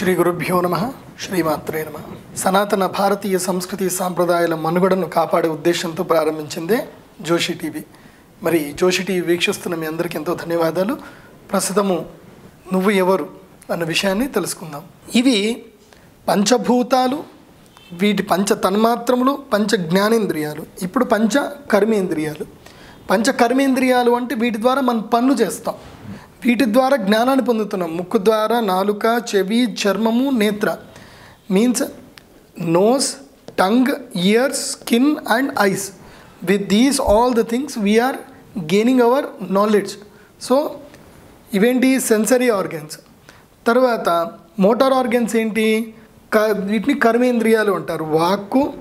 శ్రీ గురుభ్యో నమ శ్రీమాత్రే నమ. సనాతన భారతీయ సంస్కృతి సాంప్రదాయాల మనుగడను కాపాడే ఉద్దేశంతో ప్రారంభించిందే జోషి టీవీ. మరి జోషి టీవీ వీక్షిస్తున్న మీ అందరికీ ఎంతో ధన్యవాదాలు. ప్రస్తుతము నువ్వు ఎవరు అన్న విషయాన్ని తెలుసుకుందాం. ఇవి పంచభూతాలు వీటి పంచ తన్మాత్రములు పంచ జ్ఞానేంద్రియాలు. ఇప్పుడు పంచ కర్మేంద్రియాలు. పంచ కర్మేంద్రియాలు అంటే వీటి ద్వారా మనం పనులు చేస్తాం. వీటి ద్వారా జ్ఞానాన్ని పొందుతున్నాం. ముక్కు ద్వారా నాలుక చెవి చర్మము నేత్ర. Means nose tongue ears skin and eyes with these all the things we are gaining our knowledge so ఇవేంటి? సెన్సరీ ఆర్గన్స్ తర్వాత మోటార్ ఆర్గన్స్ ఏంటి? క వీటిని కర్మేంద్రియాలు అంటారు. వాక్కు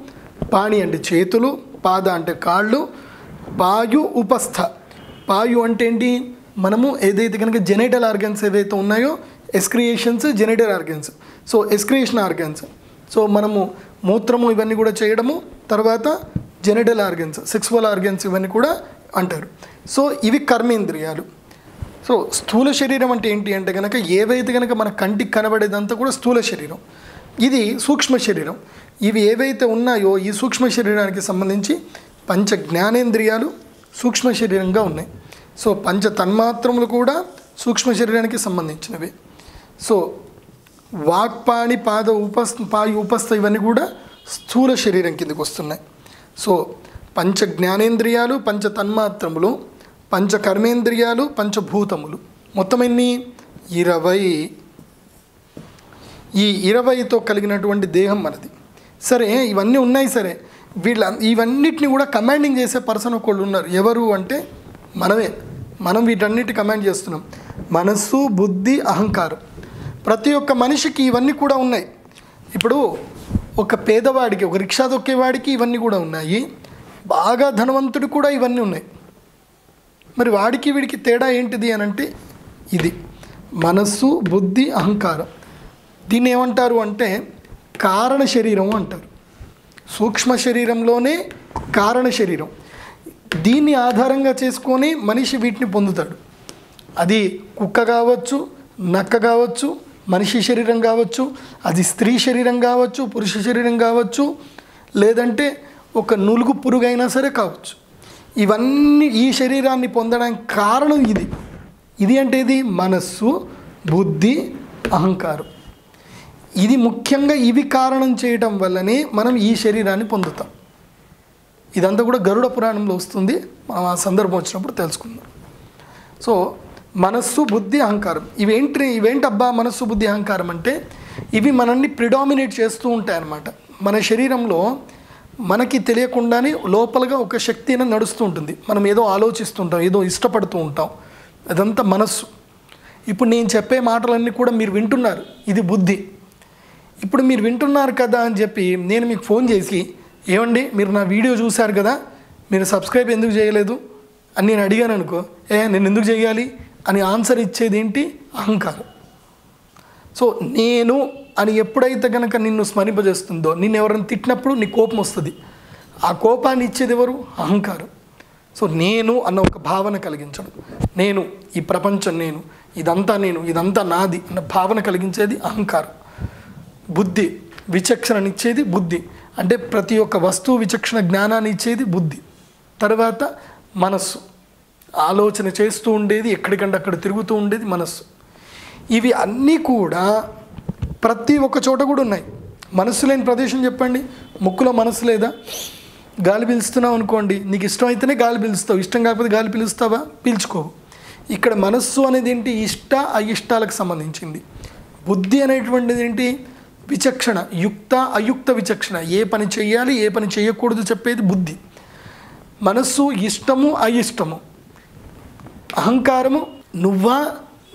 పాణి అంటే చేతులు పాద అంటే కాళ్ళు పాయు ఉపస్థ. పాయు అంటే ఏంటి? మనము ఏదైతే కనుక జెనేటల్ ఆర్గన్స్ ఏవైతే ఉన్నాయో excretions genital organs so excretion organs so మనము మూత్రము ఇవన్నీ కూడా చేయడము తర్వాత జెనేటల్ ఆర్గన్స్ సెక్సువల్ ఆర్గన్స్ ఇవన్నీ కూడా అంటారు. సో ఇవి కర్మేంద్రియాలు. సో స్థూల శరీరం అంటే ఏంటి అంటే కనుక ఏవైతే కనుక మన కంటికి కనబడేదంతా కూడా స్థూల శరీరం. ఇది సూక్ష్మ శరీరం. ఇవి ఏవైతే ఉన్నాయో ఈ సూక్ష్మ శరీరానికి సంబంధించి పంచ జ్ఞానేంద్రియాలు సూక్ష్మ శరీరంగా ఉన్నాయి. సో పంచ తన్మాత్రములు కూడా సూక్ష్మ శరీరానికి సంబంధించినవి. సో వాక్పాణి పాద ఉపస్ పాయి ఉపస్థ ఇవన్నీ కూడా స్థూల శరీరం కిందకి వస్తున్నాయి. సో పంచ జ్ఞానేంద్రియాలు పంచ తన్మాత్రములు పంచ కర్మేంద్రియాలు పంచభూతములు మొత్తం ఎన్ని? ఇరవై. ఈ ఇరవైతో కలిగినటువంటి దేహం మనది. సరే ఇవన్నీ ఉన్నాయి సరే. వీళ్ళ ఇవన్నిటిని కూడా కమాండింగ్ చేసే పర్సన్ ఒకళ్ళు ఉన్నారు. ఎవరు అంటే మనమే. మనం వీటన్నిటి కమాండ్ చేస్తున్నాం. మనస్సు బుద్ధి అహంకారం. ప్రతి ఒక్క మనిషికి ఇవన్నీ కూడా ఉన్నాయి. ఇప్పుడు ఒక పేదవాడికి ఒక రిక్షా తొక్కేవాడికి ఇవన్నీ కూడా ఉన్నాయి. బాగా ధనవంతుడు కూడా ఇవన్నీ ఉన్నాయి. మరి వాడికి వీడికి తేడా ఏంటిది అని అంటే ఇది. మనస్సు బుద్ధి అహంకారం. దీన్ని ఏమంటారు అంటే కారణ శరీరం అంటారు. సూక్ష్మ శరీరంలోనే కారణ శరీరం. దీన్ని ఆధారంగా చేసుకొని మనిషి వీటిని పొందుతాడు. అది కుక్క కావచ్చు నక్క కావచ్చు మనిషి శరీరం కావచ్చు అది స్త్రీ శరీరం కావచ్చు పురుష శరీరం కావచ్చు లేదంటే ఒక నులుగు పురుగైనా సరే కావచ్చు. ఇవన్నీ ఈ శరీరాన్ని పొందడానికి కారణం ఇది. ఇది అంటే ఇది మనస్సు బుద్ధి అహంకారం. ఇది ముఖ్యంగా ఇవి కారణం చేయటం వల్లనే మనం ఈ శరీరాన్ని పొందుతాం. ఇదంతా కూడా గరుడ పురాణంలో వస్తుంది. మనం ఆ సందర్భం వచ్చినప్పుడు తెలుసుకుందాం. సో మనస్సు బుద్ధి అహంకారం. ఇవేంటి ఇవేంటబ్బా మనస్సు బుద్ధి అహంకారం అంటే? ఇవి మనల్ని ప్రిడామినేట్ చేస్తూ ఉంటాయి అన్నమాట మన శరీరంలో మనకి తెలియకుండానే లోపలగా ఒక శక్తి అనేది నడుస్తూ ఉంటుంది. మనం ఏదో ఆలోచిస్తుంటాం ఏదో ఇష్టపడుతూ ఉంటాం. అదంతా మనస్సు. ఇప్పుడు నేను చెప్పే మాటలన్నీ కూడా మీరు వింటున్నారు. ఇది బుద్ధి. ఇప్పుడు మీరు వింటున్నారు కదా అని చెప్పి నేను మీకు ఫోన్ చేసి ఏమండి? మీరు నా వీడియో చూశారు కదా? మీరు సబ్స్క్రైబ్ ఎందుకు చేయలేదు? అని నేను అడిగాను అనుకో ఏ నేను ఎందుకు చేయాలి? అని ఆన్సర్ ఇచ్చేది ఏంటి? అహంకారం. సో నేను అని ఎప్పుడైతే కనుక నిన్ను స్మరింపజేస్తుందో నిన్ను ఎవరైనా తిట్టినప్పుడు నీ కోపం వస్తుంది. ఆ కోపాన్ని ఇచ్చేది ఎవరు? అహంకారం. సో నేను అన్న ఒక భావన కలిగించడం. నేను ఈ ప్రపంచం నేను ఇదంతా నేను ఇదంతా నాది అన్న భావన కలిగించేది అహంకారం. బుద్ధి విచక్షణనిచ్చేది బుద్ధి. అంటే ప్రతి ఒక్క వస్తువు విచక్షణ జ్ఞానాన్ని ఇచ్చేది బుద్ధి. తర్వాత మనస్సు. ఆలోచన చేస్తూ ఉండేది ఎక్కడికంటే అక్కడ తిరుగుతూ ఉండేది మనస్సు. ఇవి అన్నీ కూడా ప్రతి ఒక్క చోట కూడా ఉన్నాయి. మనస్సు లేని ప్రదేశం చెప్పండి. ముక్కులో మనసు లేదా? గాలి పీలుస్తున్నావు అనుకోండి. నీకు ఇష్టం అయితేనే గాలి పీలుస్తావు. ఇష్టం కాకపోతే గాలి పీలుస్తావా? పీల్చుకోవు. ఇక్కడ మనస్సు అనేది ఏంటి? ఇష్ట అయిష్టాలకు సంబంధించింది. బుద్ధి అనేటువంటిది ఏంటి? విచక్షణ యుక్త అయుక్త విచక్షణ. ఏ పని చేయాలి ఏ పని చేయకూడదు చెప్పేది బుద్ధి. మనస్సు ఇష్టము అయిష్టము. అహంకారము నువ్వా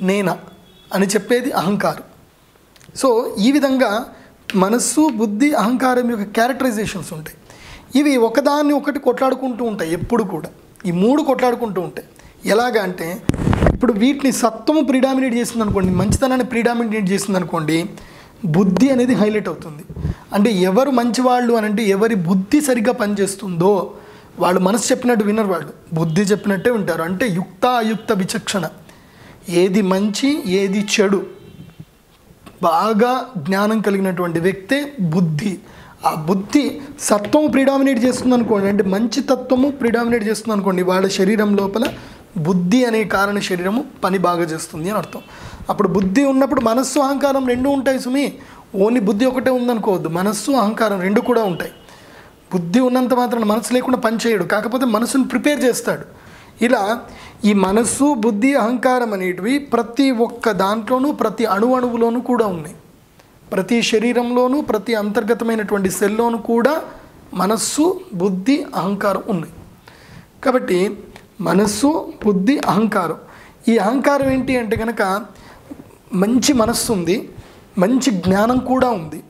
నేనా అని చెప్పేది అహంకారం. సో ఈ విధంగా మనస్సు బుద్ధి అహంకారం యొక్క క్యారెక్టరైజేషన్స్ ఉంటాయి. ఇవి ఒకదాన్ని ఒకటి కొట్లాడుకుంటూ ఉంటాయి ఎప్పుడు కూడా. ఈ మూడు కొట్లాడుకుంటూ ఉంటాయి. ఎలాగా అంటే ఇప్పుడు వీటిని సత్వము ప్రీడామినేట్ చేసింది అనుకోండి మంచితనాన్ని ప్రీడామినేట్ చేసింది అనుకోండి బుద్ధి అనేది హైలైట్ అవుతుంది. అంటే ఎవరు మంచివాళ్ళు అని అంటే ఎవరి బుద్ధి సరిగ్గా పనిచేస్తుందో వాళ్ళు మనసు చెప్పినట్టు వినరు వాళ్ళు. బుద్ధి చెప్పినట్టే ఉంటారు అంటే యుక్త అయుక్త విచక్షణ. ఏది మంచి ఏది చెడు. బాగా జ్ఞానం కలిగినటువంటి వ్యక్తే బుద్ధి. ఆ బుద్ధి సత్వము ప్రిడామినేట్ చేస్తుంది అనుకోండి అంటే మంచి తత్వము ప్రిడామినేట్ చేస్తుంది అనుకోండి వాళ్ళ శరీరం లోపల బుద్ధి అనే కారణ శరీరము పని బాగా చేస్తుంది అని అర్థం. అప్పుడు బుద్ధి ఉన్నప్పుడు మనస్సు అహంకారం రెండు ఉంటాయి సుమి. ఓన్లీ బుద్ధి ఒకటే ఉందనుకోవద్దు. మనస్సు అహంకారం రెండు కూడా ఉంటాయి. బుద్ధి ఉన్నంత మాత్రం మనసు లేకుండా పని చేయడు. కాకపోతే మనసును ప్రిపేర్ చేస్తాడు. ఇలా ఈ మనస్సు బుద్ధి అహంకారం అనేటివి ప్రతి ఒక్క దాంట్లోనూ ప్రతి అణు అణువులోనూ కూడా ఉన్నాయి. ప్రతి శరీరంలోనూ ప్రతి అంతర్గతమైనటువంటి సెల్లోనూ కూడా మనస్సు బుద్ధి అహంకారం ఉన్నాయి. కాబట్టి మనస్సు బుద్ధి అహంకారం. ఈ అహంకారం ఏంటి అంటే కనుక మంచి మనస్సు ఉంది మంచి జ్ఞానం కూడా ఉంది.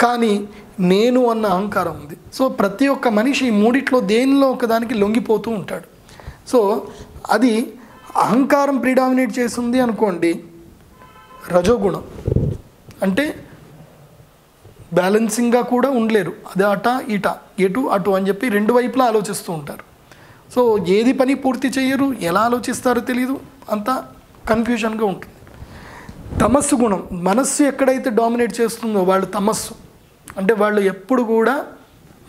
కానీ నేను అన్న అహంకారం ఉంది. సో ప్రతి ఒక్క మనిషి మూడిట్లో దేనిలో ఒకదానికి లొంగిపోతూ ఉంటాడు. సో అది అహంకారం ప్రిడామినేట్ చేస్తుంది అనుకోండి రజోగుణం. అంటే బ్యాలెన్సింగ్గా కూడా ఉండలేరు. అదే అట ఇట ఎటు అటు అని చెప్పి రెండు వైపులా ఆలోచిస్తూ ఉంటారు. సో ఏది పని పూర్తి చేయరు ఎలా ఆలోచిస్తారో తెలియదు అంతా కన్ఫ్యూజన్గా ఉంటుంది. తమస్సు గుణం. మనస్సు ఎక్కడైతే డామినేట్ చేస్తుందో వాళ్ళు తమస్సు. అంటే వాళ్ళు ఎప్పుడు కూడా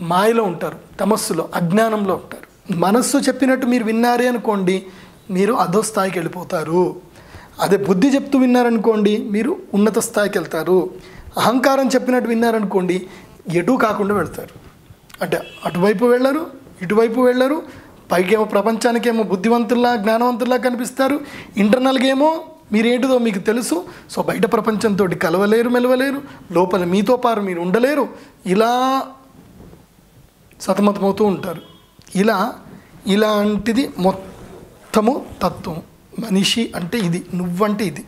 మాయలో ఉంటారు. తమస్సులో అజ్ఞానంలో ఉంటారు. మనస్సు చెప్పినట్టు మీరు విన్నారే అనుకోండి మీరు అధో స్థాయికి వెళ్ళిపోతారు. అదే బుద్ధి చెప్తూ విన్నారనుకోండి మీరు ఉన్నత స్థాయికి వెళ్తారు. అహంకారం చెప్పినట్టు విన్నారనుకోండి ఎటు కాకుండా వెళ్తారు. అంటే అటువైపు వెళ్ళరు ఇటువైపు వెళ్ళరు. పైకేమో ప్రపంచానికేమో బుద్ధివంతుల్లా జ్ఞానవంతుల్లా కనిపిస్తారు. ఇంటర్నల్గా ఏమో మీరేంటిదో మీకు తెలుసు. సో బయట ప్రపంచంతో కలవలేరు మెలవలేరు. లోపల మీతో పారు మీరు ఉండలేరు. ఇలా సతమతమవుతూ ఉంటారు. ఇలా ఇలాంటిది మొత్తము తత్వం. మనిషి అంటే ఇది నువ్వంటే ఇది.